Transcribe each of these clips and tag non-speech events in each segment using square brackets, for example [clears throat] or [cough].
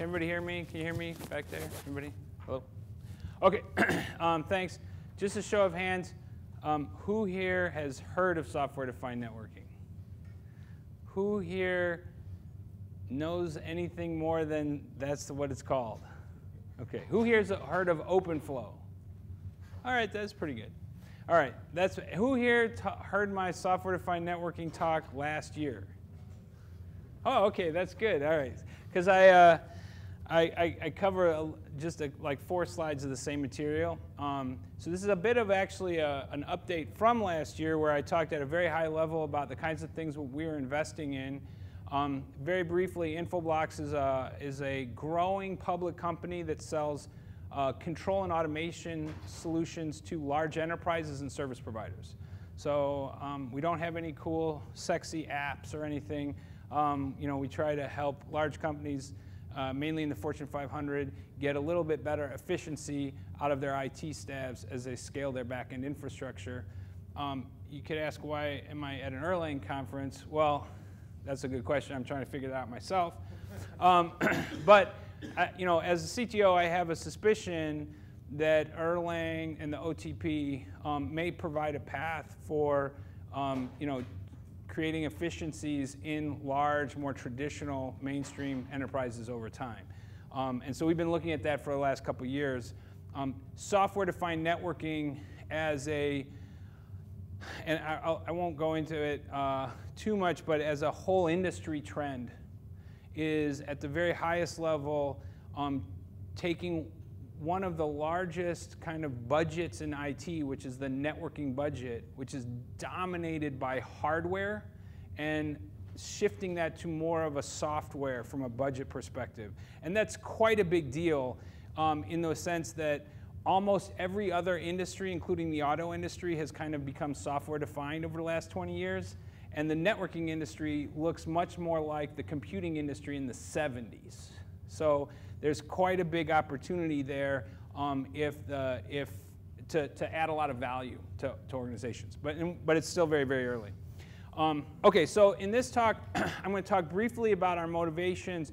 everybody hear me? Can you hear me back there? Everybody? Hello? Okay, [clears throat] um, thanks. Just a show of hands, um, who here has heard of software-defined networking? Who here knows anything more than that's what it's called? Okay, who here's heard of OpenFlow? All right, that's pretty good. All right, that's who here heard my software-defined networking talk last year? Oh, okay, that's good. All right, because I, uh, I, I, I, cover a, just a, like four slides of the same material. Um, so this is a bit of actually a, an update from last year where I talked at a very high level about the kinds of things we are investing in. Um, very briefly, Infoblox is a, is a growing public company that sells uh, control and automation solutions to large enterprises and service providers. So um, we don't have any cool, sexy apps or anything. Um, you know, we try to help large companies, uh, mainly in the Fortune 500, get a little bit better efficiency out of their IT staffs as they scale their back-end infrastructure. Um, you could ask, why am I at an Erlang conference? Well, that's a good question. I'm trying to figure that out myself. [laughs] Um, [clears throat] but I, you know, as a CTO, I have a suspicion that Erlang and the OTP um, may provide a path for, um, you know, creating efficiencies in large, more traditional mainstream enterprises over time. Um, and so we've been looking at that for the last couple years. Um, software-defined networking as a, and I, I won't go into it uh, too much, but as a whole industry trend is at the very highest level um, taking one of the largest kind of budgets in IT, which is the networking budget, which is dominated by hardware, and shifting that to more of a software from a budget perspective. And that's quite a big deal um, in the sense that almost every other industry, including the auto industry, has kind of become software defined over the last 20 years. And the networking industry looks much more like the computing industry in the 70s. So there's quite a big opportunity there um, if, the, if to, to add a lot of value to, to organizations. But, but it's still very, very early. Um, okay, so in this talk, [clears throat] I'm going to talk briefly about our motivations,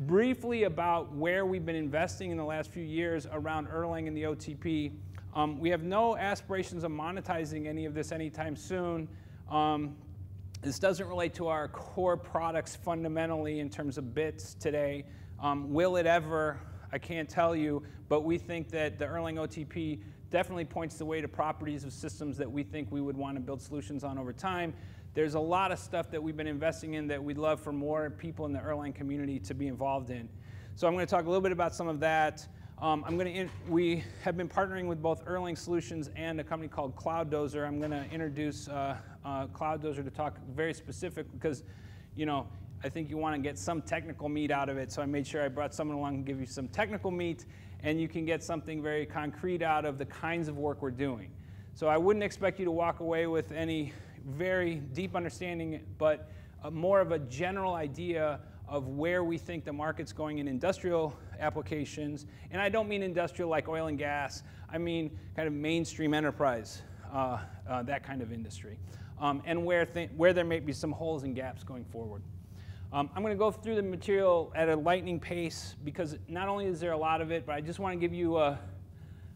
briefly about where we've been investing in the last few years around Erlang and the OTP. Um, we have no aspirations of monetizing any of this anytime soon. Um, this doesn't relate to our core products fundamentally in terms of bits today. Um, will it ever? I can't tell you, but we think that the Erlang OTP definitely points the way to properties of systems that we think we would want to build solutions on over time. There's a lot of stuff that we've been investing in that we'd love for more people in the Erlang community to be involved in. So I'm going to talk a little bit about some of that. Um, I'm going to we have been partnering with both Erlang Solutions and a company called Cloudozer. I'm going to introduce uh, uh, Cloudozer to talk very specific because, you know, I think you want to get some technical meat out of it. So I made sure I brought someone along to give you some technical meat, and you can get something very concrete out of the kinds of work we're doing. So I wouldn't expect you to walk away with any very deep understanding, but uh, more of a general idea of where we think the market's going in industrial applications. And I don't mean industrial like oil and gas, I mean kind of mainstream enterprise, uh, uh, that kind of industry. Um, and where, where there may be some holes and gaps going forward. Um, I'm going to go through the material at a lightning pace because not only is there a lot of it, but I just want to give you a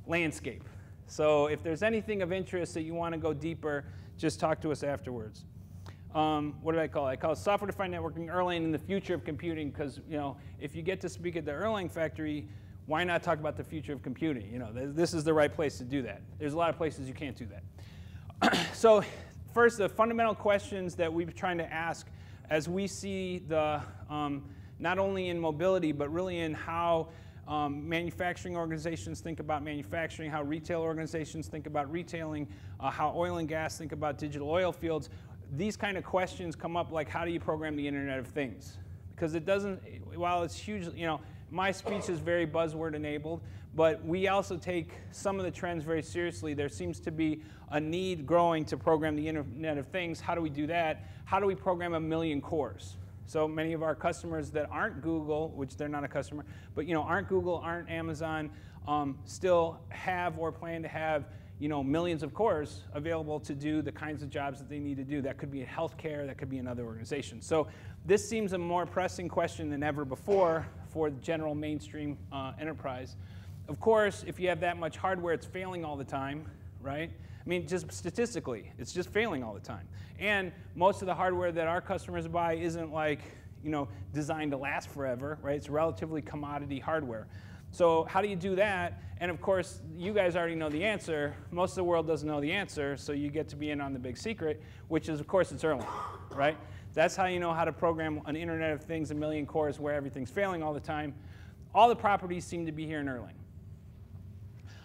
landscape. So if there's anything of interest that you want to go deeper, just talk to us afterwards um, what did I call it? I call it software-defined networking, Erlang in the future of computing, because you know, if you get to speak at the Erlang factory, why not talk about the future of computing? You know, this is the right place to do that. There's a lot of places you can't do that. [clears throat] so first, the fundamental questions that been trying to ask as we see the, um, not only in mobility, but really in how um, manufacturing organizations think about manufacturing, how retail organizations think about retailing, uh, how oil and gas think about digital oil fields these kind of questions come up like how do you program the Internet of Things? Because it doesn't, while it's hugely, you know, my speech is very buzzword enabled, but we also take some of the trends very seriously. There seems to be a need growing to program the Internet of Things. How do we do that? How do we program a million cores? So many of our customers that aren't Google, which they're not a customer, but you know, aren't Google, aren't Amazon, um, still have or plan to have you know, millions of cores available to do the kinds of jobs that they need to do. That could be in healthcare, that could be in other organizations. So this seems a more pressing question than ever before for the general mainstream uh, enterprise. Of course, if you have that much hardware, it's failing all the time, right? I mean, just statistically, it's just failing all the time. And most of the hardware that our customers buy isn't like, you know, designed to last forever, right? It's relatively commodity hardware. So how do you do that? And of course, you guys already know the answer. Most of the world doesn't know the answer, so you get to be in on the big secret, which is, of course, it's Erlang, right? That's how you know how to program an Internet of Things, a million cores where everything's failing all the time. All the properties seem to be here in Erlang.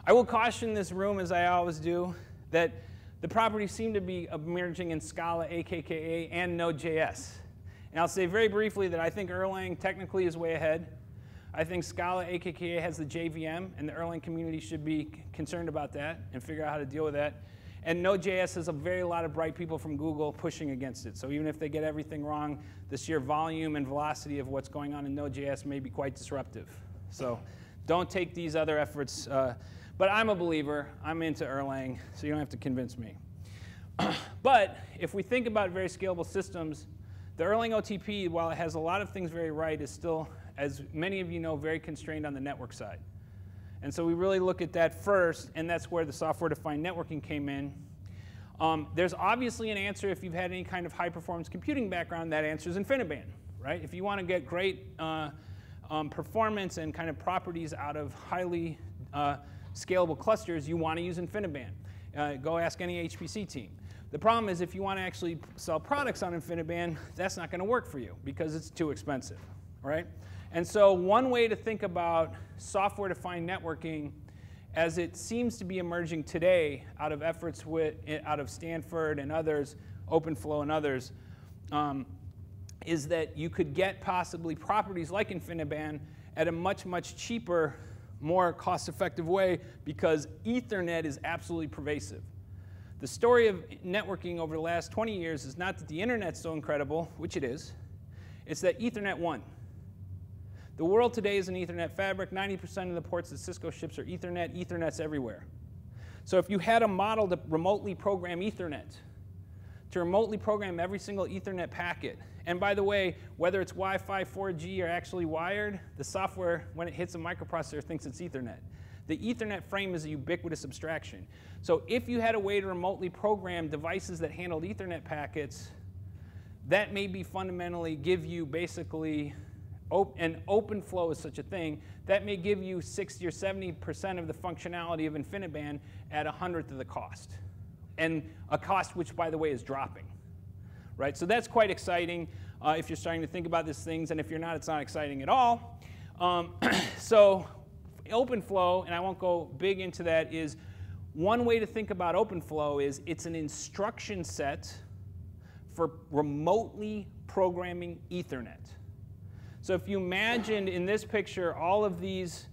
I will caution this room, as I always do, that the properties seem to be emerging in Scala, AKKA, and Node.js. And I'll say very briefly that I think Erlang technically is way ahead. I think Scala AKKA has the JVM, and the Erlang community should be concerned about that and figure out how to deal with that. And Node.js has a very lot of bright people from Google pushing against it. So even if they get everything wrong, the sheer volume and velocity of what's going on in Node.js may be quite disruptive. So don't take these other efforts. Uh, but I'm a believer. I'm into Erlang, so you don't have to convince me. [clears throat] but if we think about very scalable systems, the Erlang OTP, while it has a lot of things very right, is still as many of you know, very constrained on the network side. And so we really look at that first, and that's where the software-defined networking came in. Um, there's obviously an answer if you've had any kind of high-performance computing background. That answer is InfiniBand, right? If you want to get great uh, um, performance and kind of properties out of highly uh, scalable clusters, you want to use InfiniBand. Uh, go ask any HPC team. The problem is if you want to actually sell products on InfiniBand, that's not going to work for you because it's too expensive, right? And so one way to think about software-defined networking as it seems to be emerging today out of efforts with, out of Stanford and others, OpenFlow and others, um, is that you could get possibly properties like InfiniBand at a much, much cheaper, more cost-effective way because Ethernet is absolutely pervasive. The story of networking over the last 20 years is not that the internet's so incredible, which it is, it's that Ethernet won. The world today is an Ethernet fabric. 90% of the ports that Cisco ships are Ethernet. Ethernet's everywhere. So if you had a model to remotely program Ethernet, to remotely program every single Ethernet packet, and by the way, whether it's Wi-Fi, 4G, or actually wired, the software, when it hits a microprocessor, thinks it's Ethernet. The Ethernet frame is a ubiquitous abstraction. So if you had a way to remotely program devices that handled Ethernet packets, that may be fundamentally give you basically and OpenFlow is such a thing, that may give you 60 or 70% of the functionality of InfiniBand at a hundredth of the cost. And a cost which, by the way, is dropping. Right? So that's quite exciting uh, if you're starting to think about these things, and if you're not, it's not exciting at all. Um, [coughs] so OpenFlow, and I won't go big into that, is one way to think about OpenFlow is it's an instruction set for remotely programming Ethernet. So if you imagined in this picture all of these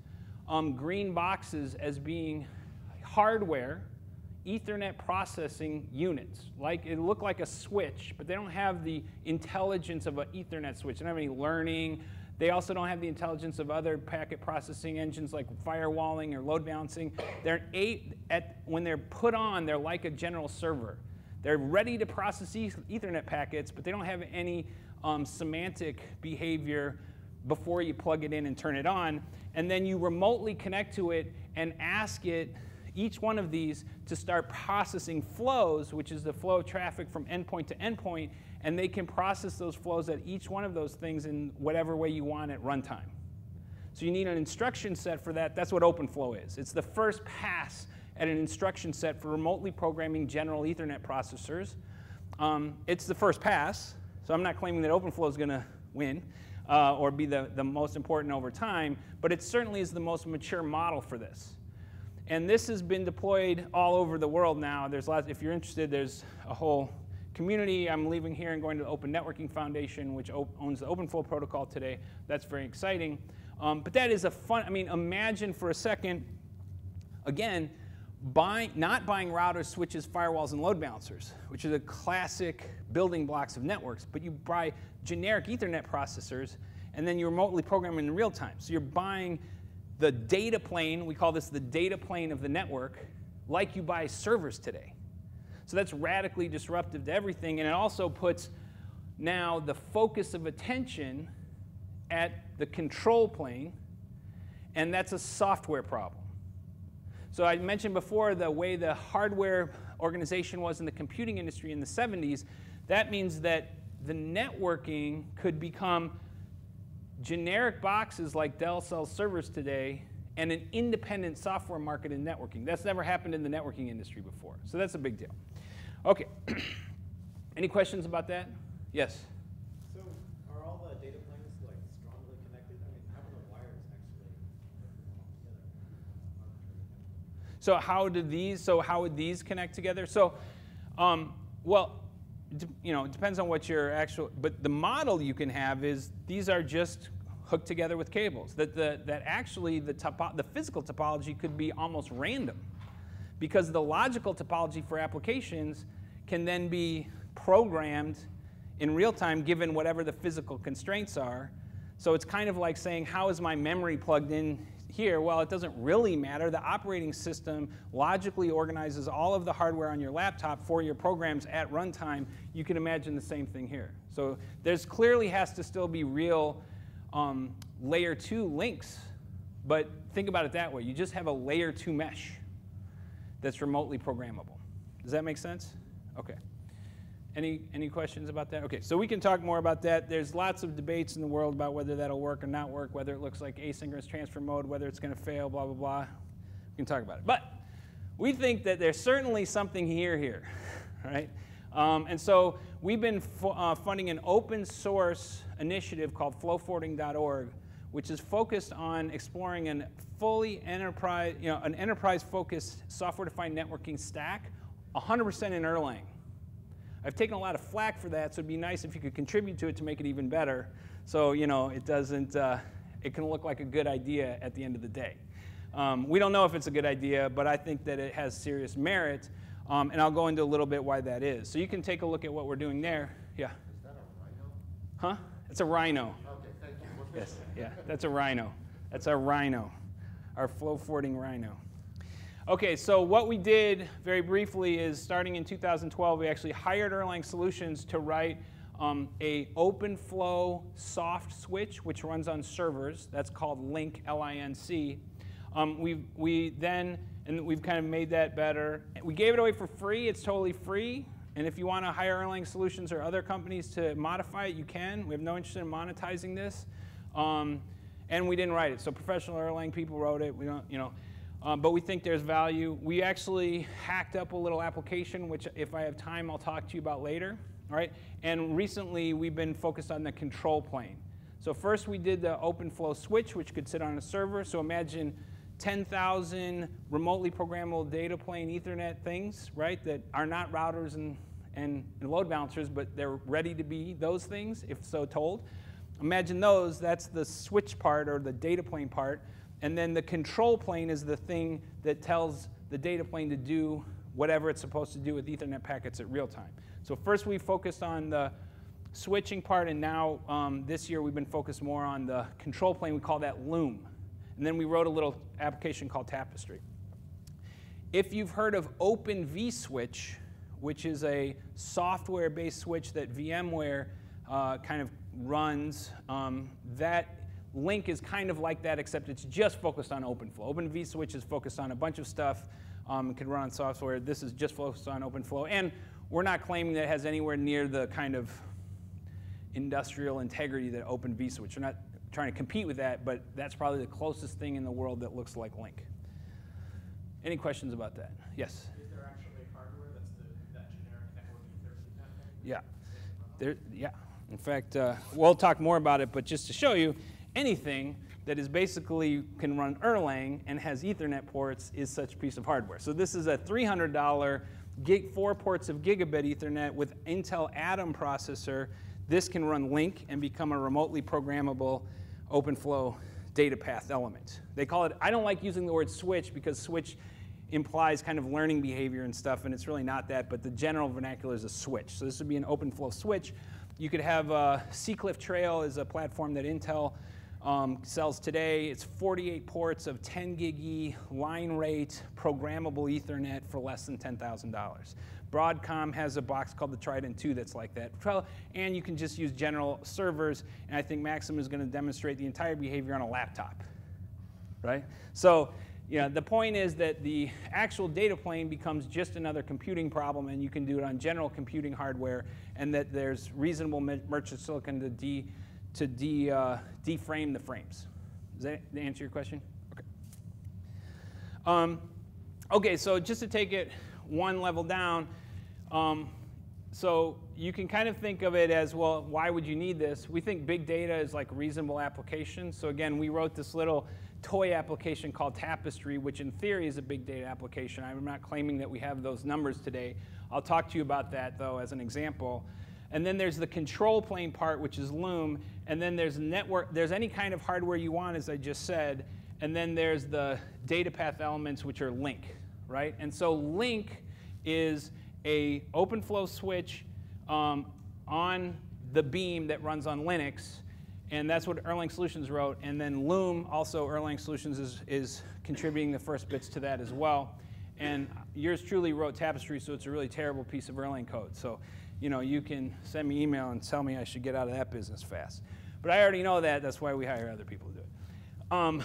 um, green boxes as being hardware, Ethernet processing units. Like it looked like a switch, but they don't have the intelligence of an Ethernet switch. They don't have any learning. They also don't have the intelligence of other packet processing engines like firewalling or load balancing. They're eight at when they're put on, they're like a general server. They're ready to process Ethernet packets, but they don't have any um, semantic behavior before you plug it in and turn it on. And then you remotely connect to it and ask it, each one of these, to start processing flows, which is the flow of traffic from endpoint to endpoint. And they can process those flows at each one of those things in whatever way you want at runtime. So you need an instruction set for that. That's what OpenFlow is. It's the first pass at an instruction set for remotely programming general Ethernet processors. Um, it's the first pass. So I'm not claiming that OpenFlow is going to win uh, or be the, the most important over time, but it certainly is the most mature model for this. And this has been deployed all over the world now. There's lots, if you're interested, there's a whole community. I'm leaving here and going to the Open Networking Foundation, which owns the OpenFlow protocol today. That's very exciting. Um, but that is a fun, I mean, imagine for a second, again, Buying, not buying routers, switches, firewalls, and load balancers, which are the classic building blocks of networks, but you buy generic Ethernet processors, and then you remotely program in real time. So you're buying the data plane, we call this the data plane of the network, like you buy servers today. So that's radically disruptive to everything, and it also puts now the focus of attention at the control plane, and that's a software problem. So I mentioned before the way the hardware organization was in the computing industry in the 70s. That means that the networking could become generic boxes like Dell sells servers today and an independent software market in networking. That's never happened in the networking industry before. So that's a big deal. Okay. [clears throat] Any questions about that? Yes. So are all the data planes like strongly connected? I mean, how do the wires actually together? So how do these? So how would these connect together? So, um, well, you know, it depends on what your actual. But the model you can have is these are just hooked together with cables. That the that actually the topo, the physical topology could be almost random, because the logical topology for applications can then be programmed in real time given whatever the physical constraints are. So it's kind of like saying, how is my memory plugged in here? Well, it doesn't really matter. The operating system logically organizes all of the hardware on your laptop for your programs at runtime. You can imagine the same thing here. So there's clearly has to still be real um, layer two links, but think about it that way. You just have a layer two mesh that's remotely programmable. Does that make sense? Okay. Any, any questions about that? Okay, so we can talk more about that. There's lots of debates in the world about whether that'll work or not work, whether it looks like asynchronous transfer mode, whether it's going to fail, blah, blah, blah. We can talk about it. But we think that there's certainly something here here, [laughs] right? Um, and so we've been uh, funding an open source initiative called flowforwarding.org, which is focused on exploring a fully enterprise, you know, an enterprise-focused software-defined networking stack, 100% in Erlang. I've taken a lot of flack for that, so it'd be nice if you could contribute to it to make it even better. So, you know, it doesn't, uh, it can look like a good idea at the end of the day. Um, we don't know if it's a good idea, but I think that it has serious merit, um, and I'll go into a little bit why that is. So you can take a look at what we're doing there. Yeah. Is that a rhino? Huh? It's a rhino. Okay, thank you. Yes, yeah, that's a rhino. That's our rhino, our flow forwarding rhino. Okay, so what we did very briefly is starting in 2012, we actually hired Erlang Solutions to write um, a OpenFlow soft switch, which runs on servers. That's called LINC, L-I-N-C. Um, we we then, and we've kind of made that better. We gave it away for free. It's totally free. And if you want to hire Erlang Solutions or other companies to modify it, you can. We have no interest in monetizing this. Um, and we didn't write it. So professional Erlang people wrote it. We don't, you know. Um, but we think there's value. We actually hacked up a little application, which if I have time, I'll talk to you about later. All right? And recently, we've been focused on the control plane. So first, we did the OpenFlow switch, which could sit on a server. So imagine 10,000 remotely programmable data plane Ethernet things, right, that are not routers and, and, and load balancers, but they're ready to be those things, if so told. Imagine those, that's the switch part or the data plane part. And then the control plane is the thing that tells the data plane to do whatever it's supposed to do with Ethernet packets at real time. So first we focused on the switching part, and now um, this year we've been focused more on the control plane. We call that Loom. And then we wrote a little application called Tapestry. If you've heard of Open vSwitch, which is a software-based switch that VMware uh, kind of runs, um, that Linc is kind of like that, except it's just focused on OpenFlow. Open vSwitch is focused on a bunch of stuff. Um, it can run on software. This is just focused on OpenFlow. And we're not claiming that it has anywhere near the kind of industrial integrity that Open vSwitch. We're not trying to compete with that, but that's probably the closest thing in the world that looks like LINC. Any questions about that? Yes? Is there actually hardware that's the, that generic network? Yeah. There, yeah. In fact, uh, we'll talk more about it, but just to show you, anything that is basically can run Erlang and has Ethernet ports is such a piece of hardware. So this is a $300 gig, four ports of gigabit Ethernet with Intel Atom processor. This can run LINC and become a remotely programmable OpenFlow data path element. They call it, I don't like using the word switch because switch implies kind of learning behavior and stuff, and it's really not that, but the general vernacular is a switch. So this would be an OpenFlow switch. You could have uh, Seacliff Trail is a platform that Intel um, sells today. It's 48 ports of 10 gig E line rate programmable Ethernet for less than $10,000. Broadcom has a box called the Trident 2 that's like that. And you can just use general servers, and I think Maxim is going to demonstrate the entire behavior on a laptop, right? So yeah, the point is that the actual data plane becomes just another computing problem, and you can do it on general computing hardware, and that there's reasonable merchant silicon to de to de, uh, deframe the frames. Does that answer your question? Okay. Um, okay, so just to take it one level down, um, so you can kind of think of it as, well, why would you need this? We think big data is like reasonable application. So again, we wrote this little toy application called Tapestry, which in theory is a big data application. I'm not claiming that we have those numbers today. I'll talk to you about that though as an example. And then there's the control plane part, which is Loom. And then there's network, there's any kind of hardware you want, as I just said. And then there's the data path elements, which are LINC, right? And so LINC is a open flow switch um, on the beam that runs on Linux. And that's what Erlang Solutions wrote. And then Loom, also Erlang Solutions, is, is contributing the first bits to that as well. And yours truly wrote Tapestry, so it's a really terrible piece of Erlang code. So you know, you can send me email and tell me I should get out of that business fast. But I already know that. That's why we hire other people to do it. Um,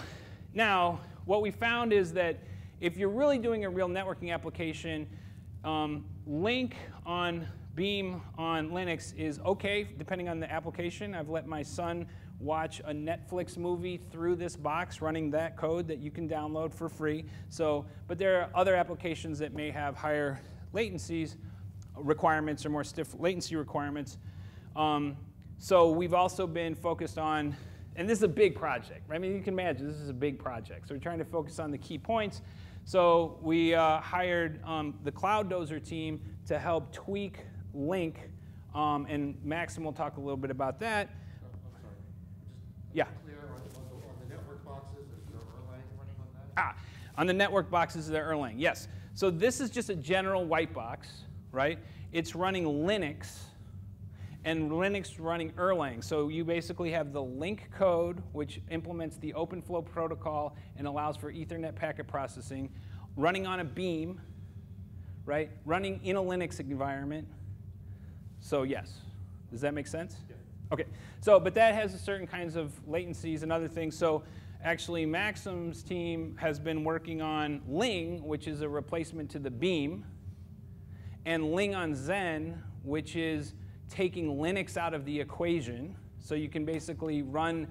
now, what we found is that if you're really doing a real networking application, um, LINC on Beam on Linux is okay, depending on the application. I've let my son watch a Netflix movie through this box running that code that you can download for free. So, but there are other applications that may have higher latencies requirements or more stiff latency requirements. Um, so we've also been focused on, and this is a big project. Right? I mean, you can imagine this is a big project. So we're trying to focus on the key points. So we uh, hired um, the Cloudozer team to help tweak LINC, um, and Maxim will talk a little bit about that. I'm yeah. Clear on, the, on the network boxes, is there Erlang running on that? Ah, on the network boxes, there Erlang. Yes. So this is just a general white box right? It's running Linux and Linux running Erlang. So you basically have the LINC code, which implements the OpenFlow protocol and allows for Ethernet packet processing, running on a beam, right? Running in a Linux environment. So yes, does that make sense? Yeah. Okay, so, but that has certain kinds of latencies and other things. So actually Maxim's team has been working on Ling, which is a replacement to the beam, and Ling on Xen, which is taking Linux out of the equation. So you can basically run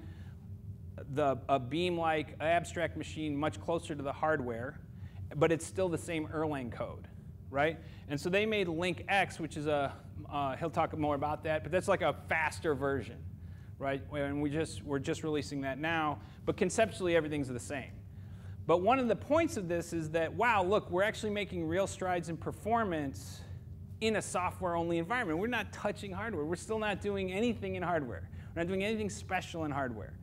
the, a beam-like abstract machine much closer to the hardware, but it's still the same Erlang code, right? And so they made LINCX, which is a, uh, he'll talk more about that, but that's like a faster version, right? And we just, we're just releasing that now, but conceptually everything's the same. But one of the points of this is that, wow, look, we're actually making real strides in performance in a software-only environment. We're not touching hardware. We're still not doing anything in hardware. We're not doing anything special in hardware,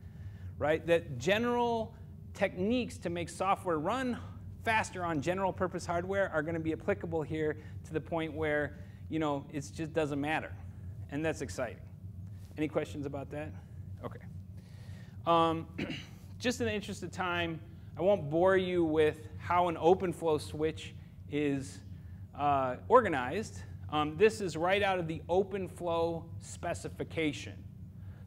right? That general techniques to make software run faster on general purpose hardware are going to be applicable here to the point where, you know, it just doesn't matter. And that's exciting. Any questions about that? Okay. Um, [clears throat] just in the interest of time, I won't bore you with how an OpenFlow switch is uh, organized. Um, this is right out of the OpenFlow specification.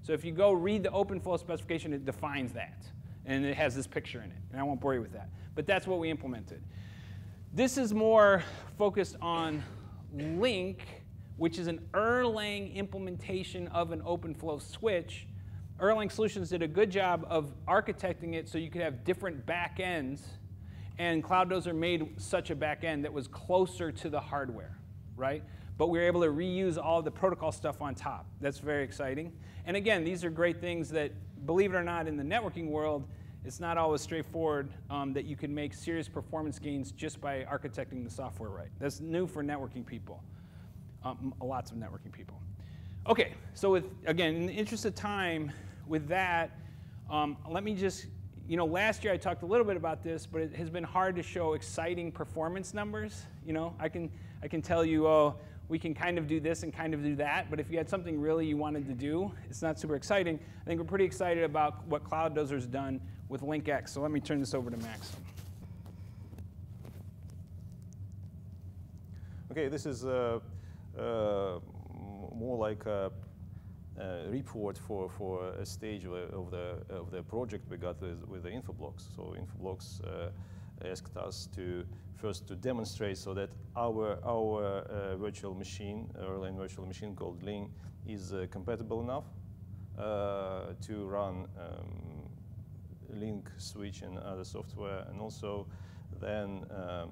So if you go read the OpenFlow specification, it defines that. And it has this picture in it. And I won't bore you with that. But that's what we implemented. This is more focused on LINC, which is an Erlang implementation of an OpenFlow switch. Erlang Solutions did a good job of architecting it so you could have different backends and Cloudozer made such a backend that was closer to the hardware, right? But we were able to reuse all the protocol stuff on top. That's very exciting. And again, these are great things that, believe it or not, in the networking world, it's not always straightforward um, that you can make serious performance gains just by architecting the software right. That's new for networking people, um, lots of networking people. Okay, so with, again, in the interest of time, with that, um, let me just you know, last year I talked a little bit about this, but it has been hard to show exciting performance numbers. You know, I can, I can tell you, oh, we can kind of do this and kind of do that. But if you had something really you wanted to do, it's not super exciting. I think we're pretty excited about what Cloudozer's done with LINCX. So let me turn this over to Max. Okay, this is uh, uh, more like a, report for, for a stage of, the, of the project we got with, with the Infoblox. So Infoblox uh, asked us to first to demonstrate so that our, our uh, virtual machine, Erlang virtual machine called Ling, is uh, compatible enough uh, to run um, LINC switch and other software, and also then um,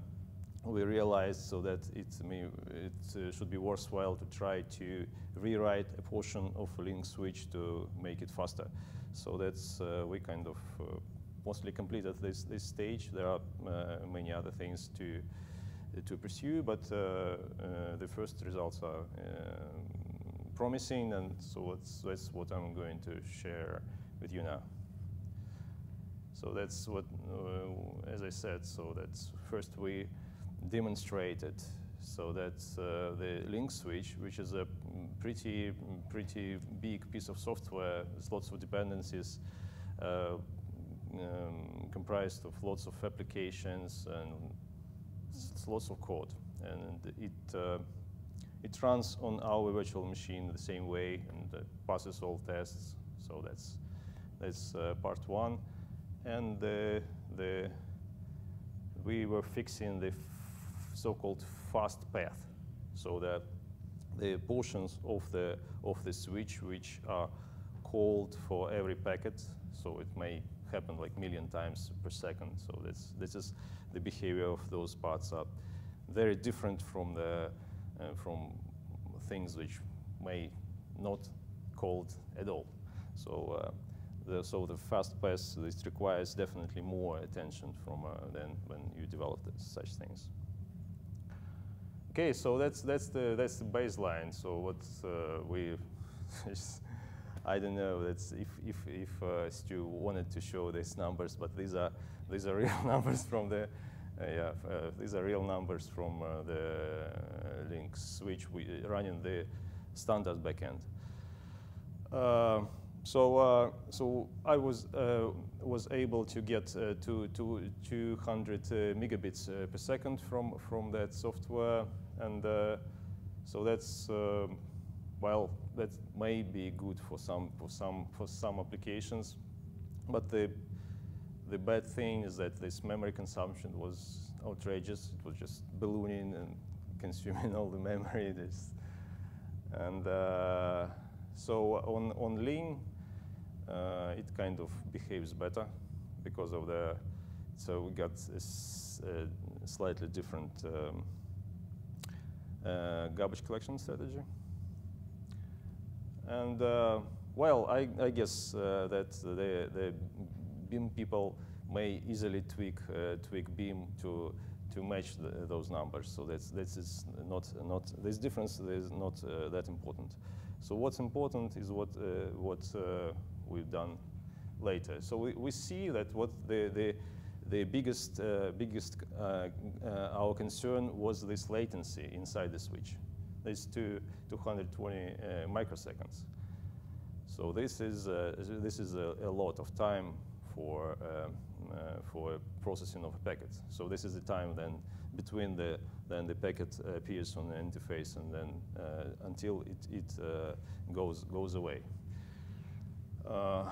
we realized so that it, it uh, should be worthwhile to try to rewrite a portion of a LINC switch to make it faster. So that's uh, we kind of uh, mostly completed this this stage. There are uh, many other things to to pursue, but uh, uh, the first results are promising, and so that's what I'm going to share with you now. So that's what, as I said, so that's first we demonstrated. So that's uh, the LINC switch, which is a pretty, pretty big piece of software. There's lots of dependencies, uh, um, comprised of lots of applications and lots of code. And it, uh, it runs on our virtual machine the same way and passes all tests. So that's, that's uh, part one. And the, the, we were fixing the so-called fast path, so that the portions of the of the switch which are called for every packet, so it may happen like million times per second. So this this is the behavior of those parts are very different from the uh, from things which may not called at all. So. Uh, the, so the fast path this requires definitely more attention from uh, than when you develop such things. Okay, so that's that's the that's the baseline. So what's uh, we, [laughs] I don't know. That's if if if uh, Stu wanted to show these numbers, but these are these are [laughs] real numbers from the. Uh, yeah, uh, these are real numbers from uh, the LINC switch we run in the standard backend. Uh, so, so I was was able to get to, to 200 megabits per second from from that software. And uh, so that's, uh, well, that may be good for some, for, some, for some applications. But the, the bad thing is that this memory consumption was outrageous. It was just ballooning and [laughs] consuming all the memory. And uh, so on, on Ling, uh, it kind of behaves better because of the, so we got a, a slightly different um, garbage collection strategy. And uh, well, I, I guess uh, that the, the Beam people may easily tweak tweak Beam to to match the, those numbers. So that's this is not not this difference is not uh, that important. So what's important is what uh, what uh, we've done later. So we, we see that what the the the biggest, uh, biggest uh, uh, our concern was this latency inside the switch. This two, 220 microseconds. So this is, this is a, a, lot of time for, um, for processing of a packet. So this is the time then between the then the packet appears on the interface and then uh, until it, it uh, goes goes away. Uh,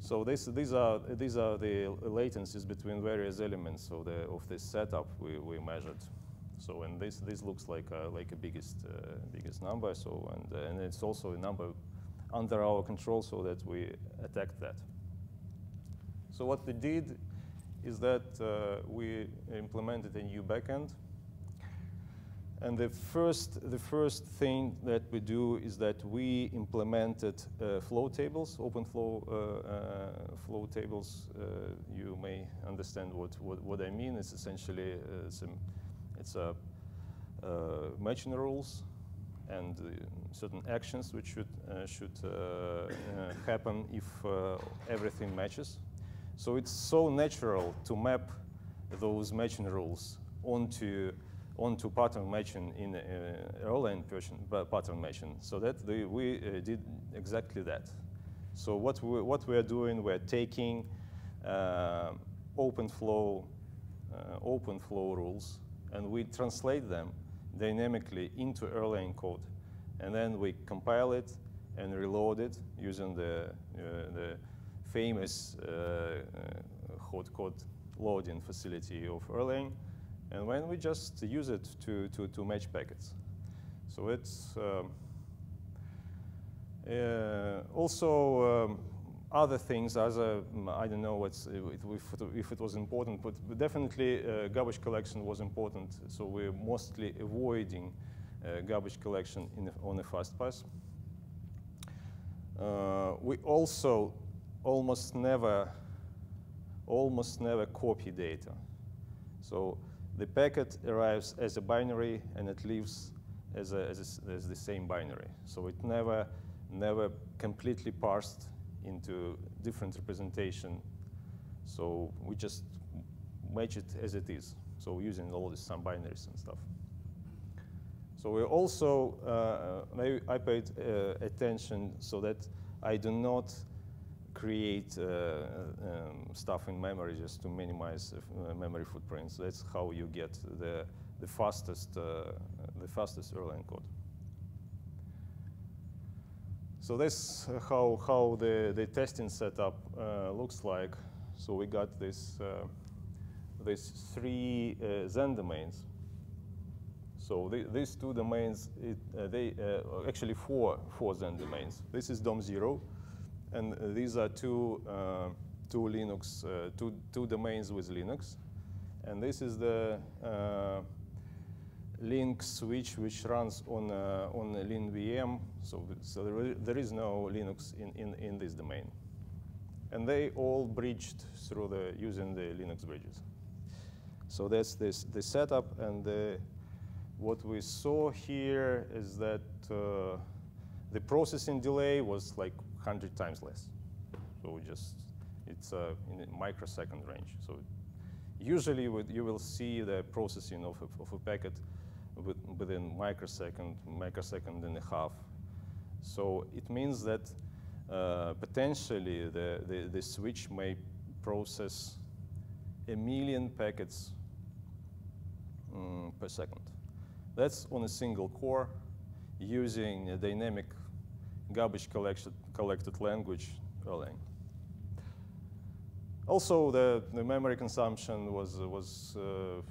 so this, these, are, these are the latencies between various elements of, the, of this setup we, we measured. So and this, this looks like a, like a biggest, uh, biggest number. So and, uh, and it's also a number under our control so that we attack that. So what we did is that uh, we implemented a new backend and the first, the first thing that we do is that we implemented uh, flow tables, open flow uh, uh, flow tables. Uh, you may understand what, what, what, I mean. It's essentially uh, it's a, it's a uh, matching rules and certain actions which should should happen if everything matches. So it's so natural to map those matching rules onto onto pattern matching in uh, Erlang pattern matching. So that the, we uh, did exactly that. So what we, what we are doing, we're taking uh, open flow, uh, open flow rules, and we translate them dynamically into Erlang code. And then we compile it and reload it using the, uh, the famous uh, hot code loading facility of Erlang. And when we just use it to, to, to match packets. So it's um, uh, also um, other things, other, I don't know what's, if, if, it was important, but definitely uh, garbage collection was important. So we're mostly avoiding uh, garbage collection the, on the fast path. Uh, we also almost never, almost never copy data. So the packet arrives as a binary and it leaves as, a, as, a, as the same binary. So it never, never completely parsed into different representation. So we just match it as it is. So using all these some binaries and stuff. So we also, uh, I, I, paid uh, attention so that I do not create uh, um, stuff in memory just to minimize uh, memory footprints. That's how you get the, the fastest, uh, the fastest Erlang code. So that's how, how the, the testing setup uh, looks like. So we got this, uh, these three uh, Xen domains. So the, these two domains, it, they actually four, four Xen domains. This is DOM0, and these are two, uh, two Linux, two, two domains with Linux. And this is the LINC switch which runs on uh, on LingVM. So, so there, is no Linux in, in, in this domain. And they all bridged through the using the Linux bridges. So that's this the setup and the, what we saw here is that uh, the processing delay was like 100 times less. So we just, it's uh, in a microsecond range. So usually you will see the processing of a, of a packet within microsecond, microsecond and a half. So it means that uh, potentially the, the, the, switch may process a million packets um, per second. That's on a single core using a dynamic garbage collected, collected language Erlang. Also, the, the memory consumption was, was uh,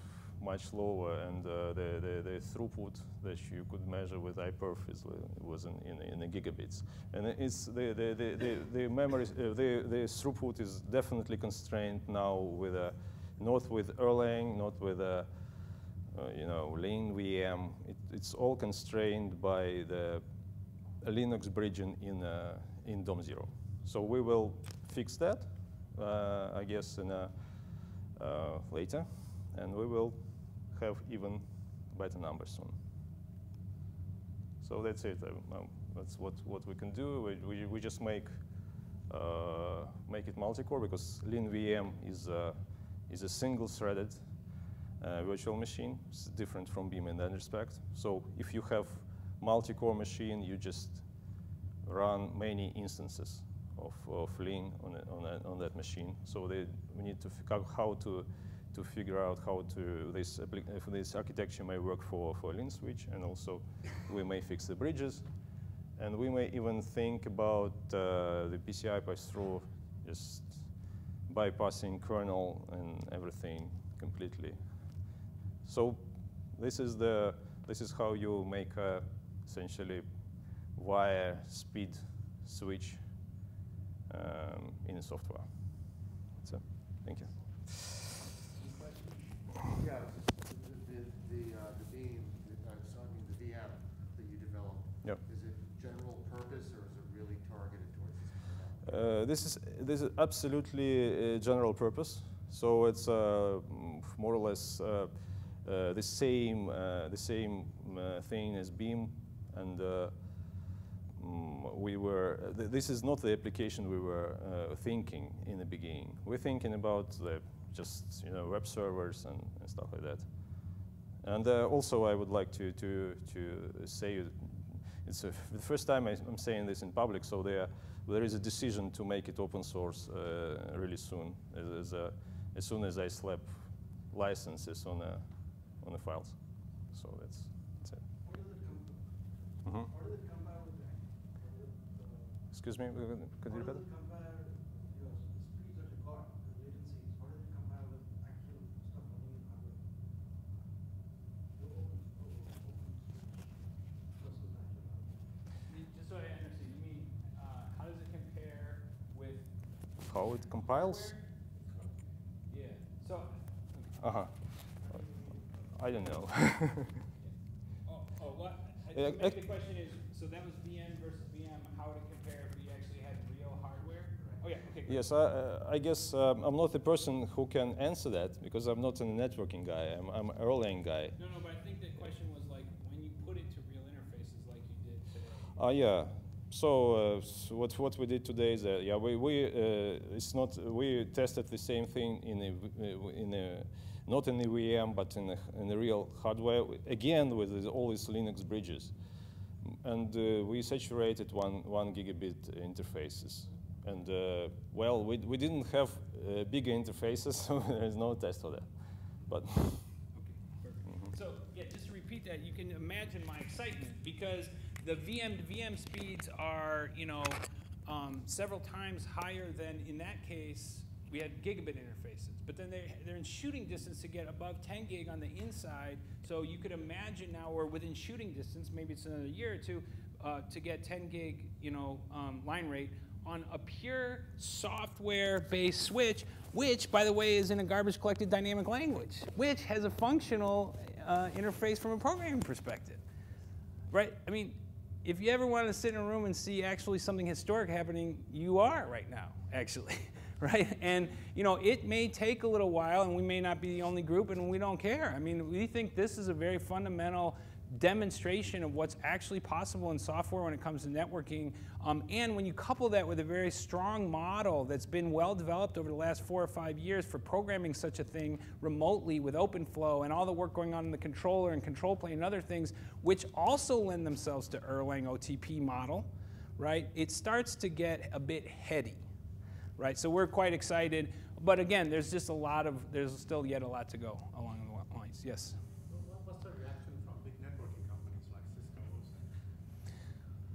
much lower, and uh, the, the, the, throughput that you could measure with iPerf is, was in, in, in the gigabits. And it's the, the, the, the, the memory, uh, the, the throughput is definitely constrained now with a, not with Erlang, not with a, uh, you know, LingVM. It, it's all constrained by the Linux bridging in, uh, in DOM0. So we will fix that, uh, I guess, in a, later, and we will have even better numbers soon. So that's it. Uh, um, that's what, what we can do. We, we, we just make, uh, make it multi-core because LingVM is, uh, is a single-threaded uh, virtual machine. It's different from Beam in that respect. So if you have multi-core machine, you just run many instances of, of Ling on, a, on, a, on that machine. So they, we need to figure out how to to figure out how to this if this architecture may work for for LINC switch, and also we may fix the bridges, and we may even think about uh, the PCI pass-through just bypassing kernel and everything completely. So this is the this is how you make a essentially wire speed switch um, in software. So, thank you. Yeah, the, the, the, uh, the beam, the, uh, so I mean the VM that you developed. Yep. Is it general purpose or is it really targeted towards this? Uh, this is this is absolutely general purpose. So it's uh, more or less uh, uh, the same uh, the same uh, thing as Beam, and uh, mm, we were. Th this is not the application we were uh, thinking in the beginning. We're thinking about the just you know web servers and, and stuff like that. And uh, also, I would like to to to say it's uh, the first time I, am saying this in public. So there there is a decision to make it open source uh, really soon, as, as, uh, as, soon as I slap licenses on uh, on the files. So that's. Mm -hmm. Excuse me, could you repeat? how it compare with how it compiles? Yeah. So. Uh huh. I don't know. [laughs] oh, oh, what? I uh, the question is, so that was VM versus VM. How would it compare if we actually had real hardware? Oh yeah. Okay. Yes, I, uh, I guess um, I'm not the person who can answer that because I'm not a networking guy. I'm, I'm an Erlang guy. No, no, but I think the question was like when you put it to real interfaces like you did today. Oh uh, yeah. So, uh, so, what what we did today is that yeah we we uh, it's not we tested the same thing in a in a not in the VM but in the in the real hardware again with all these Linux bridges, and uh, we saturated one one gigabit interfaces. And uh, well, we we didn't have uh, bigger interfaces, [laughs] so there's no test for that. But [laughs] okay, mm -hmm. so yeah, just to repeat that, you can imagine my excitement because the VM to VM speeds are, you know, um, several times higher than in that case we had gigabit interfaces. But then they, they're in shooting distance to get above 10 gig on the inside. So you could imagine now we're within shooting distance, maybe it's another year or two, uh, to get 10 gig, you know, um, line rate on a pure software-based switch, which, by the way, is in a garbage collected dynamic language, which has a functional uh, interface from a programming perspective. Right? I mean, if you ever want to sit in a room and see actually something historic happening, you are right now, actually, [laughs] [laughs] right? And you know, it may take a little while, and we may not be the only group, and we don't care. I mean, we think this is a very fundamental demonstration of what's actually possible in software when it comes to networking. Um, and when you couple that with a very strong model that's been well developed over the last four or five years for programming such a thing remotely with OpenFlow and all the work going on in the controller and control plane and other things, which also lend themselves to Erlang OTP model, right? It starts to get a bit heady, right? So we're quite excited. But again, there's just a lot of, there's still yet a lot to go along the lines. Yes? What what's their reaction from big networking companies like Cisco?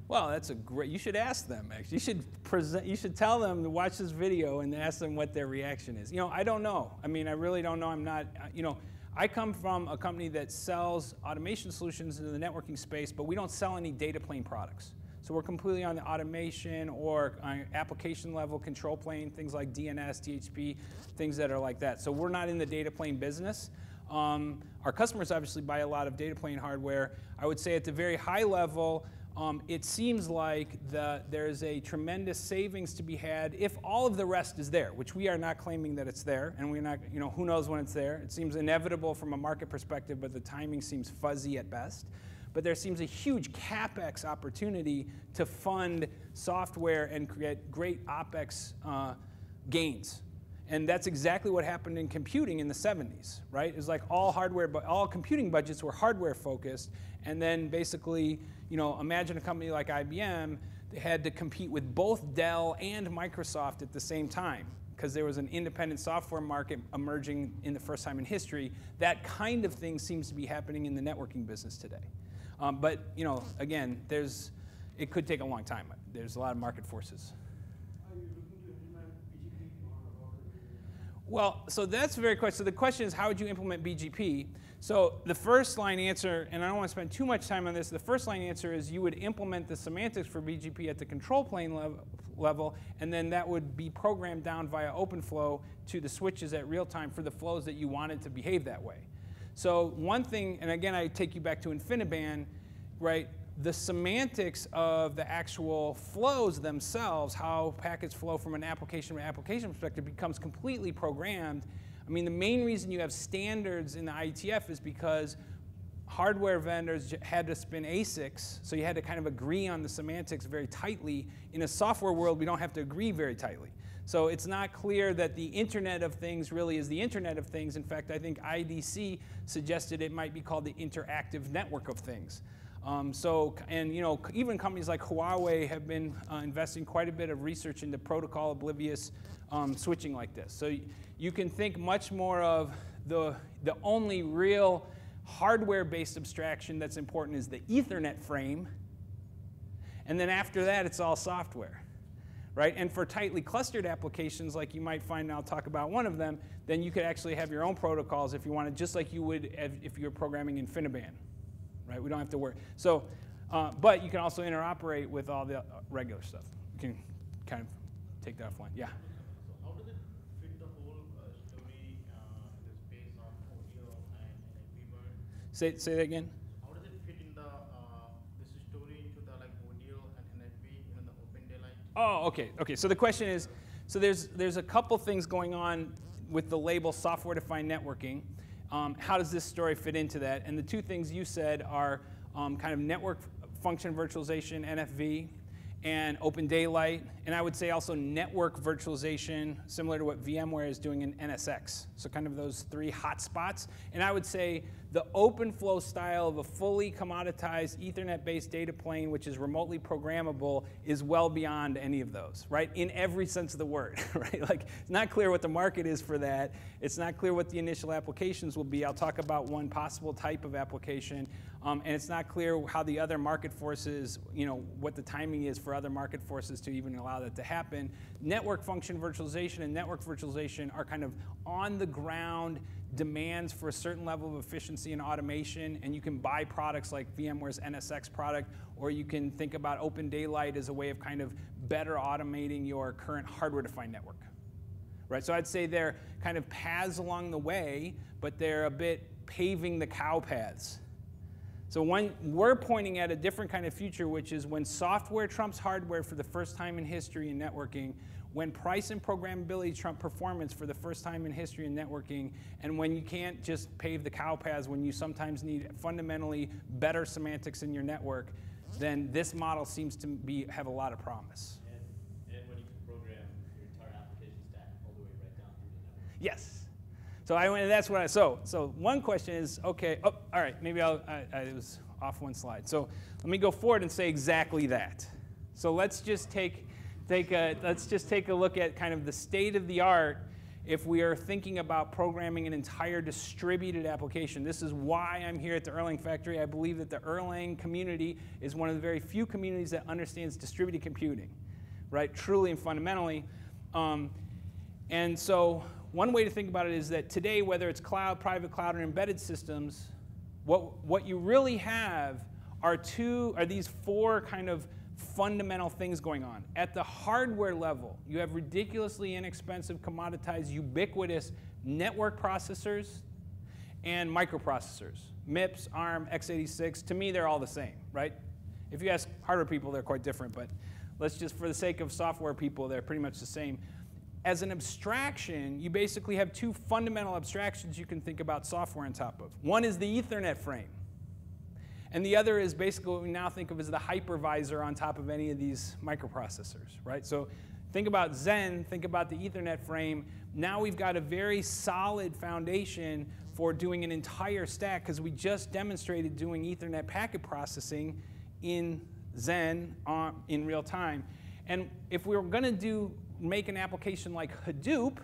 Well, that's a great. You should ask them. Actually, you should present. You should tell them to watch this video and ask them what their reaction is. You know, I don't know. I mean, I really don't know. I'm not. You know, I come from a company that sells automation solutions in the networking space, but we don't sell any data plane products. So we're completely on the automation or uh, application level control plane, things like DNS, DHCP, things that are like that. So we're not in the data plane business. Um, our customers obviously buy a lot of data plane hardware. I would say at the very high level, um, it seems like the, there's a tremendous savings to be had if all of the rest is there, which we are not claiming that it's there, and we're not, you know, who knows when it's there. It seems inevitable from a market perspective, but the timing seems fuzzy at best. But there seems a huge capex opportunity to fund software and create great opex uh, gains. And that's exactly what happened in computing in the 70s, right? It's like all hardware, but all computing budgets were hardware focused, and then basically you know, imagine a company like IBM, they had to compete with both Dell and Microsoft at the same time because there was an independent software market emerging in the first time in history. That kind of thing seems to be happening in the networking business today. Um, but, you know, again, there's, it could take a long time. There's a lot of market forces. Well, so that's a very question. So the question is, how would you implement BGP? So the first line answer, and I don't want to spend too much time on this, the first line answer is you would implement the semantics for BGP at the control plane level, level and then that would be programmed down via OpenFlow to the switches at real time for the flows that you wanted to behave that way. So one thing, and again, I take you back to InfiniBand, right? The semantics of the actual flows themselves, how packets flow from an application to application perspective becomes completely programmed I mean, the main reason you have standards in the IETF is because hardware vendors had to spin ASICs, so you had to kind of agree on the semantics very tightly. In a software world, we don't have to agree very tightly. So it's not clear that the Internet of Things really is the Internet of Things. In fact, I think IDC suggested it might be called the Interactive Network of Things. Um, so, and you know, even companies like Huawei have been uh, investing quite a bit of research into protocol oblivious um, switching like this. So you can think much more of the, the only real hardware-based abstraction that's important is the Ethernet frame, and then after that, it's all software right? And for tightly clustered applications, like you might find, and I'll talk about one of them, then you could actually have your own protocols if you wanted, just like you would if if you're programming InfiniBand, right? We don't have to worry. So, uh, but you can also interoperate with all the uh, regular stuff. You can kind of take that offline. Yeah. So how does it fit the whole uh, story uh, in the space of audio and NFV Say, say that again. How does it fit in the uh, this story into the like audio and NFV, you know, the open daylight? Oh, okay, okay. So the question is, so there's there's a couple things going on with the label software-defined networking. Um, how does this story fit into that? And the two things you said are um, kind of network function virtualization (NFV) and Open Daylight, and I would say also network virtualization, similar to what VMware is doing in NSX. So kind of those three hotspots. And I would say the open flow style of a fully commoditized Ethernet-based data plane, which is remotely programmable, is well beyond any of those, right? In every sense of the word, [laughs] right? Like it's not clear what the market is for that. It's not clear what the initial applications will be. I'll talk about one possible type of application. Um, and it's not clear how the other market forces, you know, what the timing is for other market forces to even allow that to happen. Network function virtualization and network virtualization are kind of on the ground demands for a certain level of efficiency and automation, and you can buy products like VMware's NSX product, or you can think about Open Daylight as a way of kind of better automating your current hardware-defined network. Right, so I'd say they're kind of paths along the way, but they're a bit paving the cow paths. So one, we're pointing at a different kind of future, which is when software trumps hardware for the first time in history in networking, when price and programmability trump performance for the first time in history in networking, and when you can't just pave the cow paths, when you sometimes need fundamentally better semantics in your network, then this model seems to be, have a lot of promise. And, and when you can program your entire application stack all the way right down through the network. Yes. So I went. That's what I. So so one question is okay. Oh, all right. Maybe I'll. I, I was off one slide. So let me go forward and say exactly that. So let's just take take a let's just take a look at kind of the state of the art if we are thinking about programming an entire distributed application. This is why I'm here at the Erlang Factory. I believe that the Erlang community is one of the very few communities that understands distributed computing, right? Truly and fundamentally. Um, and so one way to think about it is that today, whether it's cloud, private cloud, or embedded systems, what, what you really have are two, are these four kind of fundamental things going on. At the hardware level, you have ridiculously inexpensive, commoditized, ubiquitous network processors and microprocessors. MIPS, ARM, x86, to me, they're all the same, right? If you ask hardware people, they're quite different, but let's just, for the sake of software people, they're pretty much the same. As an abstraction, you basically have two fundamental abstractions you can think about software on top of. One is the Ethernet frame, and the other is basically what we now think of as the hypervisor on top of any of these microprocessors, right? So think about Xen, think about the Ethernet frame. Now we've got a very solid foundation for doing an entire stack because we just demonstrated doing Ethernet packet processing in Xen uh, in real time. And if we were going to do make an application like Hadoop,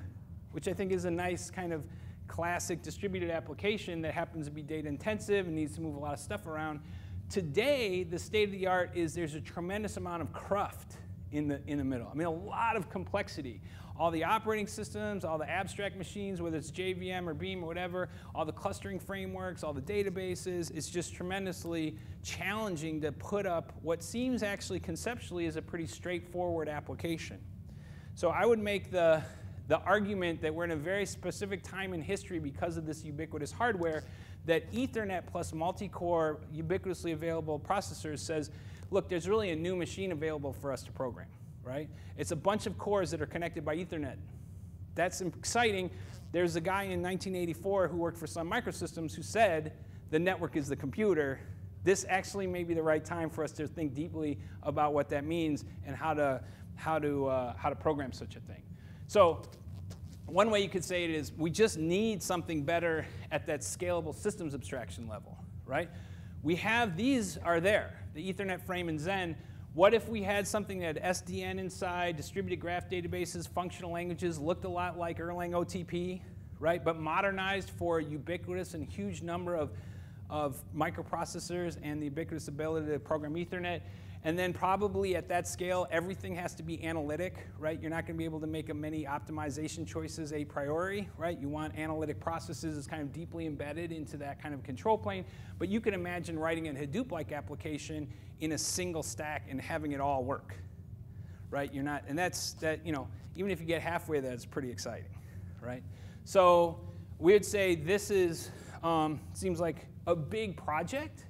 which I think is a nice kind of classic distributed application that happens to be data intensive and needs to move a lot of stuff around. Today, the state of the art is there's a tremendous amount of cruft in the, in the middle. I mean, a lot of complexity. All the operating systems, all the abstract machines, whether it's JVM or Beam or whatever, all the clustering frameworks, all the databases, it's just tremendously challenging to put up what seems actually conceptually is a pretty straightforward application. So I would make the, the argument that we're in a very specific time in history because of this ubiquitous hardware that Ethernet plus multi-core ubiquitously available processors says, look, there's really a new machine available for us to program, right? It's a bunch of cores that are connected by Ethernet. That's exciting. There's a guy in 1984 who worked for Sun Microsystems who said the network is the computer, this actually may be the right time for us to think deeply about what that means and how to, how to, uh, how to program such a thing. So one way you could say it is we just need something better at that scalable systems abstraction level, right? We have these are there, the Ethernet frame and Xen. What if we had something that had SDN inside, distributed graph databases, functional languages, looked a lot like Erlang OTP, right? But modernized for ubiquitous and huge number of, of microprocessors and the ubiquitous ability to program Ethernet. And then probably at that scale, everything has to be analytic, right? You're not going to be able to make a many optimization choices a priori, right? You want analytic processes as kind of deeply embedded into that kind of control plane. But you can imagine writing a Hadoop-like application in a single stack and having it all work, right? You're not, and that's that. You know, even if you get halfway, that's pretty exciting, right? So we would say this is um, seems like a big project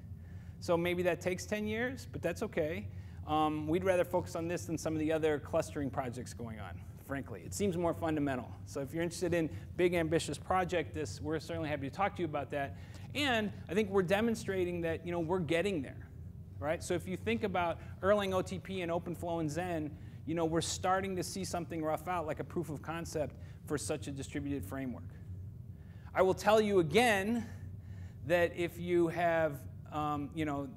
so maybe that takes 10 years, but that's okay. Um, we'd rather focus on this than some of the other clustering projects going on, frankly. It seems more fundamental. So if you're interested in big, ambitious project, this, we're certainly happy to talk to you about that. And I think we're demonstrating that you know, we're getting there, right? So if you think about Erlang OTP and OpenFlow and Xen, you know, we're starting to see something rough out like a proof of concept for such a distributed framework. I will tell you again that if you have um, you know,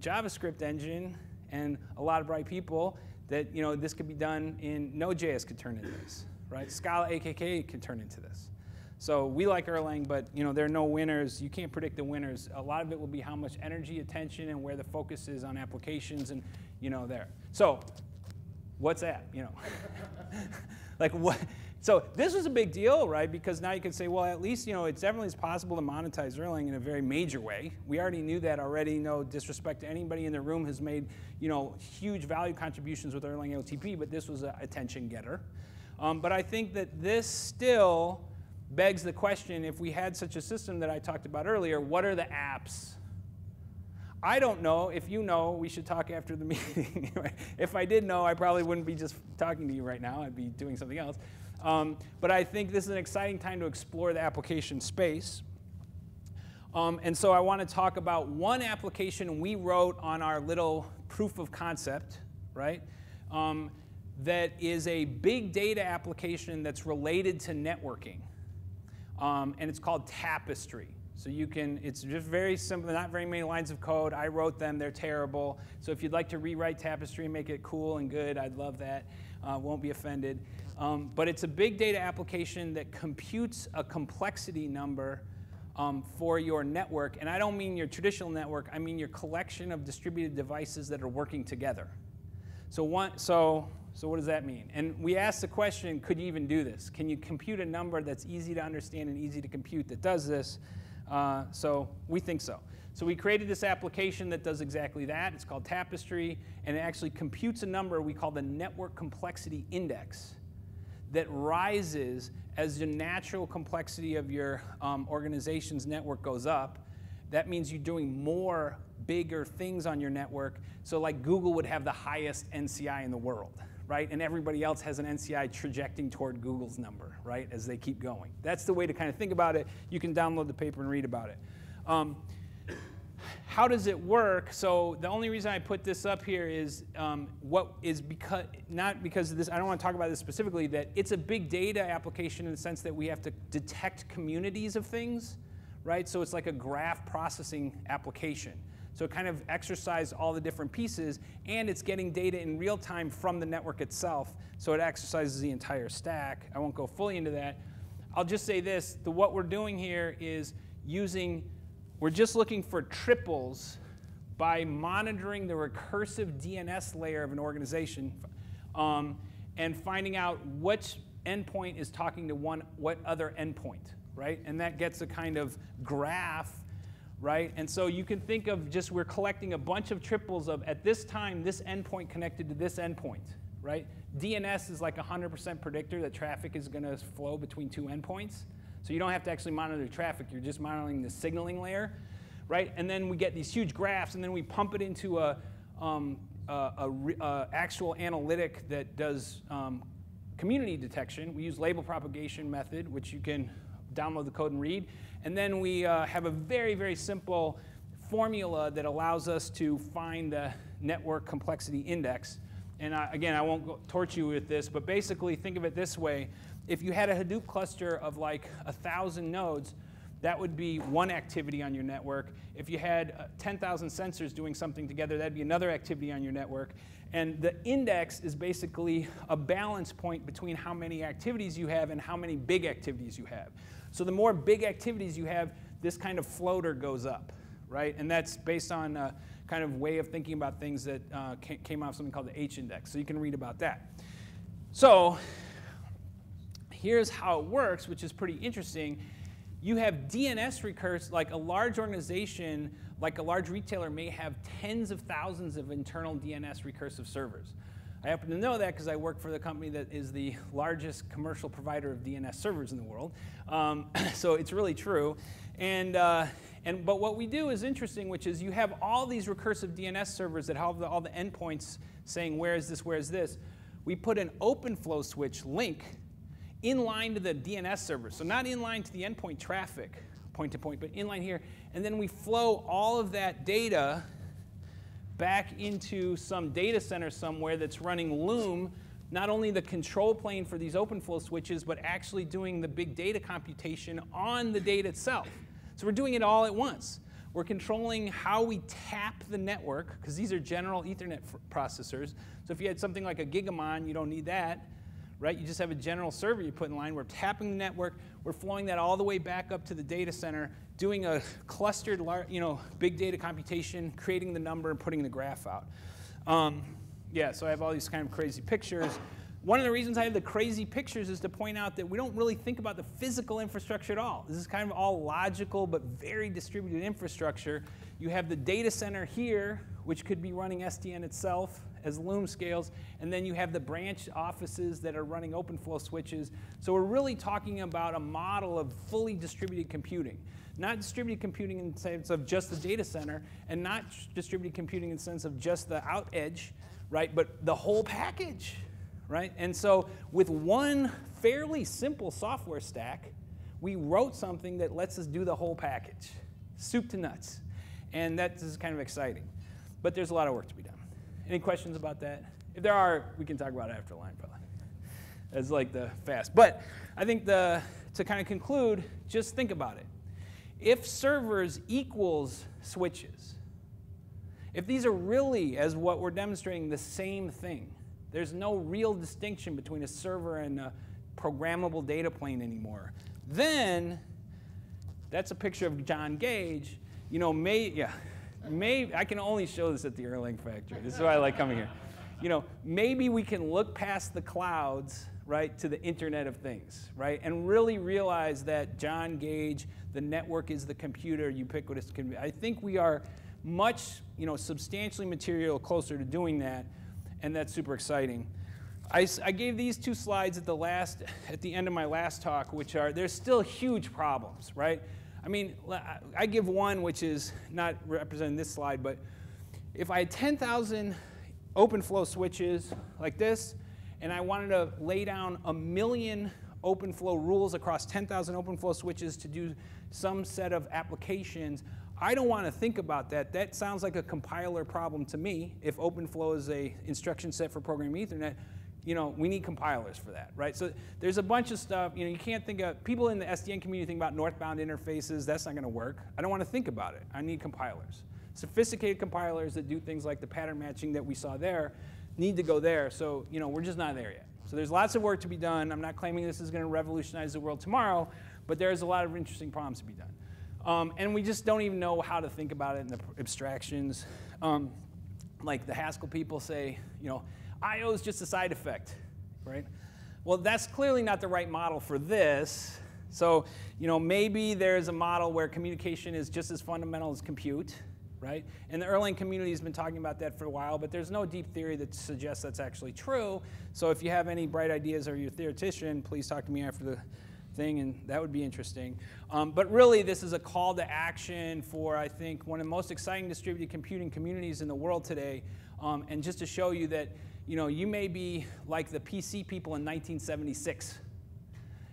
JavaScript engine and a lot of bright people that you know this could be done in Node.js could turn into this, right? Scala Akka could turn into this. So we like Erlang, but you know there are no winners. You can't predict the winners. A lot of it will be how much energy, attention, and where the focus is on applications, and you know there. So, what's that? You know, [laughs] like what? So this was a big deal, right? Because now you can say, well, at least you know it's definitely possible to monetize Erlang in a very major way. We already knew that already. No disrespect to anybody in the room has made you know huge value contributions with Erlang OTP, but this was an attention getter. Um, but I think that this still begs the question: if we had such a system that I talked about earlier, what are the apps? I don't know. If you know, we should talk after the [laughs] meeting. if I did know, I probably wouldn't be just talking to you right now. I'd be doing something else. Um, but I think this is an exciting time to explore the application space. Um, and so I want to talk about one application we wrote on our little proof of concept, right? Um, that is a big data application that's related to networking. Um, and it's called Tapestry. So you can, it's just very simple, not very many lines of code. I wrote them, they're terrible. So if you'd like to rewrite Tapestry and make it cool and good, I'd love that. Uh, won't be offended. Um, but it's a big data application that computes a complexity number um, for your network. And I don't mean your traditional network, I mean your collection of distributed devices that are working together. So, one, so, so what does that mean? And we asked the question, could you even do this? Can you compute a number that's easy to understand and easy to compute that does this? Uh, so we think so. So we created this application that does exactly that. It's called Tapestry, and it actually computes a number we call the network complexity index that rises as the natural complexity of your um, organization's network goes up. That means you're doing more bigger things on your network. So, like Google would have the highest NCI in the world, right? And everybody else has an NCI trajecting toward Google's number, right, as they keep going. That's the way to kind of think about it. You can download the paper and read about it. Um, how does it work? So the only reason I put this up here is um, what is because not because of this. I don't want to talk about this specifically. That it's a big data application in the sense that we have to detect communities of things, right? So it's like a graph processing application. So it kind of exercises all the different pieces, and it's getting data in real time from the network itself. So it exercises the entire stack. I won't go fully into that. I'll just say this: the what we're doing here is using we're just looking for triples by monitoring the recursive DNS layer of an organization um, and finding out which endpoint is talking to one what other endpoint, right? And that gets a kind of graph, right? And so you can think of just we're collecting a bunch of triples of at this time this endpoint connected to this endpoint, right? DNS is like a 100% predictor that traffic is going to flow between two endpoints. So you don't have to actually monitor traffic, you're just monitoring the signaling layer, right? And then we get these huge graphs, and then we pump it into a, um, a, a, a actual analytic that does um, community detection. We use label propagation method, which you can download the code and read. And then we uh, have a very, very simple formula that allows us to find the network complexity index. And I, again, I won't go, torture you with this, but basically think of it this way. If you had a Hadoop cluster of like a thousand nodes, that would be one activity on your network. If you had uh, 10,000 sensors doing something together, that'd be another activity on your network. And the index is basically a balance point between how many activities you have and how many big activities you have. So the more big activities you have, this kind of floater goes up, right? And that's based on a kind of way of thinking about things that uh, came out of something called the H index. So you can read about that. So here's how it works, which is pretty interesting. You have DNS recurse, like a large organization, like a large retailer may have tens of thousands of internal DNS recursive servers. I happen to know that because I work for the company that is the largest commercial provider of DNS servers in the world. Um, [coughs] so it's really true. And, uh, and, but what we do is interesting, which is you have all these recursive DNS servers that have the, all the endpoints saying, where is this, where is this? We put an open flow switch link in line to the DNS server. So not in line to the endpoint traffic, point to point, but in line here. And then we flow all of that data back into some data center somewhere that's running Loom, not only the control plane for these OpenFlow switches, but actually doing the big data computation on the data itself. So we're doing it all at once. We're controlling how we tap the network, because these are general Ethernet processors. So if you had something like a Gigamon, you don't need that, right? You just have a general server you put in line. We're tapping the network. We're flowing that all the way back up to the data center doing a clustered, you know, big data computation, creating the number and putting the graph out. Um, yeah, so I have all these kind of crazy pictures. One of the reasons I have the crazy pictures is to point out that we don't really think about the physical infrastructure at all. This is kind of all logical but very distributed infrastructure. You have the data center here, which could be running SDN itself as Loom scales, and then you have the branch offices that are running open flow switches. So we're really talking about a model of fully distributed computing. Not distributed computing in the sense of just the data center, and not distributed computing in the sense of just the out edge, right? But the whole package, right? And so with one fairly simple software stack, we wrote something that lets us do the whole package, soup to nuts. And that is kind of exciting. But there's a lot of work to be done. Any questions about that? If there are, we can talk about it after line, probably. That's like the fast. But I think the, to kind of conclude, just think about it if servers equals switches, if these are really, as what we're demonstrating, the same thing, there's no real distinction between a server and a programmable data plane anymore, then that's a picture of John Gage. You know, may, yeah, may, I can only show this at the Erlang factory. This is why I like coming here. You know, maybe we can look past the clouds, right, to the Internet of Things, right, and really realize that John Gage, the network is the computer, ubiquitous. I think we are much, you know, substantially material closer to doing that, and that's super exciting. I, I, gave these two slides at the last, at the end of my last talk, which are there's still huge problems, right? I mean, I give one which is not representing this slide, but if I had 10,000 OpenFlow switches like this, and I wanted to lay down a million OpenFlow rules across 10,000 OpenFlow switches to do some set of applications. I don't want to think about that. That sounds like a compiler problem to me. If OpenFlow is a instruction set for programming Ethernet, you know, we need compilers for that, right? So there's a bunch of stuff, you know, you can't think of, people in the SDN community think about northbound interfaces, that's not gonna work. I don't wanna think about it, I need compilers. Sophisticated compilers that do things like the pattern matching that we saw there need to go there, so, you know, we're just not there yet. So there's lots of work to be done. I'm not claiming this is gonna revolutionize the world tomorrow, but there's a lot of interesting problems to be done. Um, and we just don't even know how to think about it in the abstractions. Um, like the Haskell people say, you know, I/O is just a side effect, right? Well, that's clearly not the right model for this. So, you know, maybe there's a model where communication is just as fundamental as compute, right? And the Erlang community has been talking about that for a while, but there's no deep theory that suggests that's actually true. So if you have any bright ideas or you're a theoretician, please talk to me after the thing, and that would be interesting. Um, but really, this is a call to action for, I think, one of the most exciting distributed computing communities in the world today. Um, and just to show you that, you know, you may be like the PC people in 1976.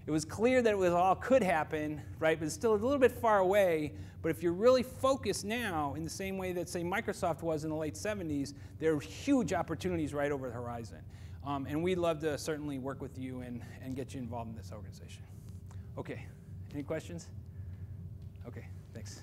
it was clear that it was all could happen, right? But it's still a little bit far away. But if you're really focused now, in the same way that say Microsoft was in the late 70s, there are huge opportunities right over the horizon. Um, and we'd love to certainly work with you and, and get you involved in this organization. Okay, any questions? Okay, thanks.